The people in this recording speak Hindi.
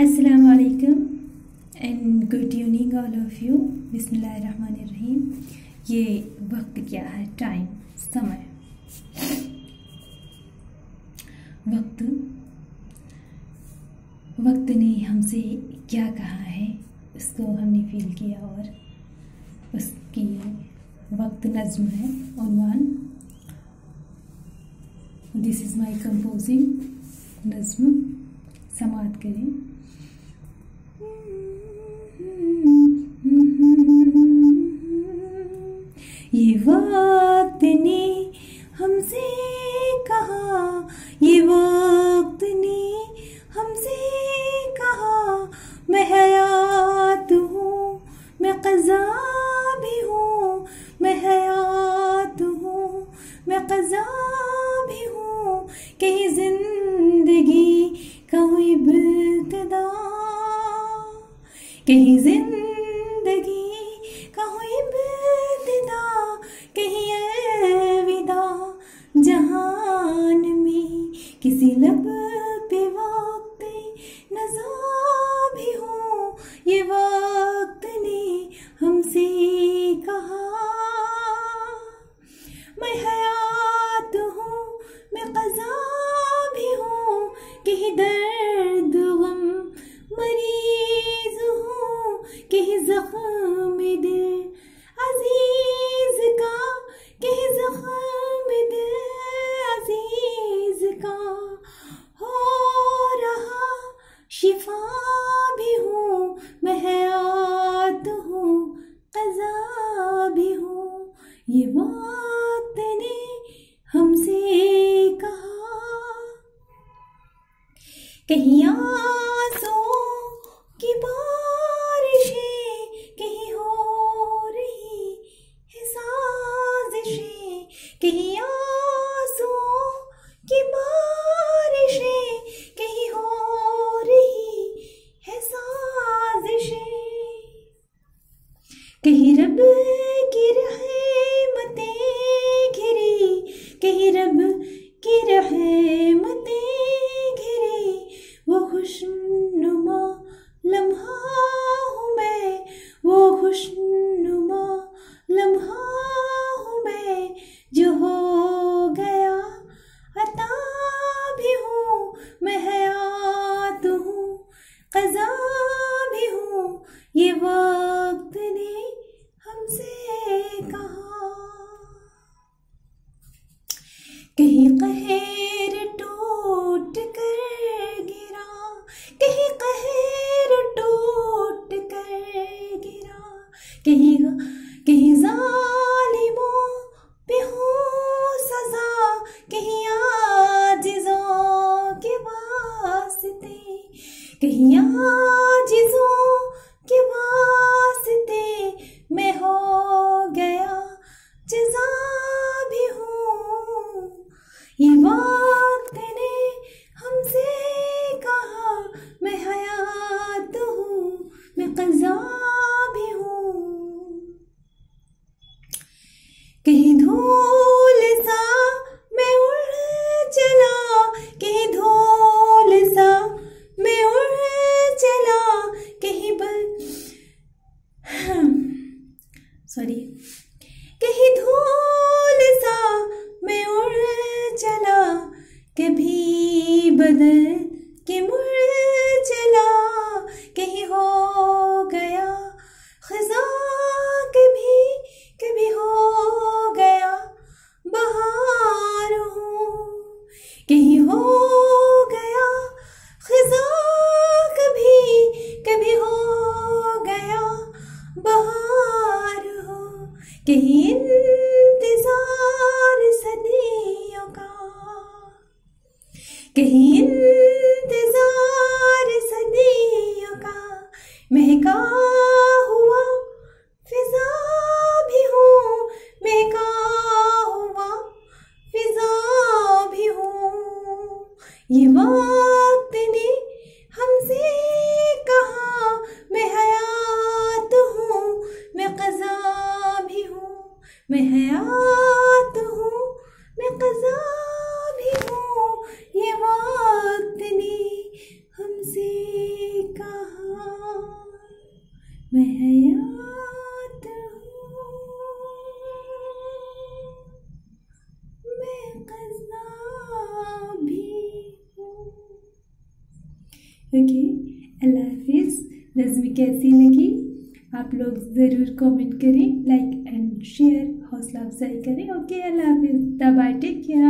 अस्सलाम वालेकुम and good evening all of you बिस्मिल्लाहिर्रहमानिर्रहीम ये वक्त क्या है? टाइम समय वक्त. वक्त ने हमसे क्या कहा है? उसको हमने फील किया और उसकी वक्त नज्म है। उनवान दिस इज़ माई कंपोजिंग नज्म। समात करें। ये वक्त ने हमसे कहा, ये वक्त ने हमसे कहा, मैं हयात हूँ, मैं कज़ा भी हूँ, मैं हयात हूँ, मैं कज़ा भी हूँ, कहीं ज़िंदगी इब्तदा कहीं ज़िंदगी का इब्तदा कहीं अलविदा। जहान में किसी लब ये वक्त ने हमसे कहा। कहीं आँसू की बारिशें कहीं कहीं जालिमो पे हो सजा कहीं आजिजों के वास्ते कहीं आजिजों कहीं इंतज़ार सदियों का महका हुआ, फिजा भी हूँ। महका हुआ, फिजा भी हूँ। ये बात ओके अल्लाह हाफिज़। नजमी कैसी लगी आप लोग ज़रूर कमेंट करें लाइक एंड शेयर हौसला अफजाई करें। ओके अल्लाह हाफिज़। Bye take care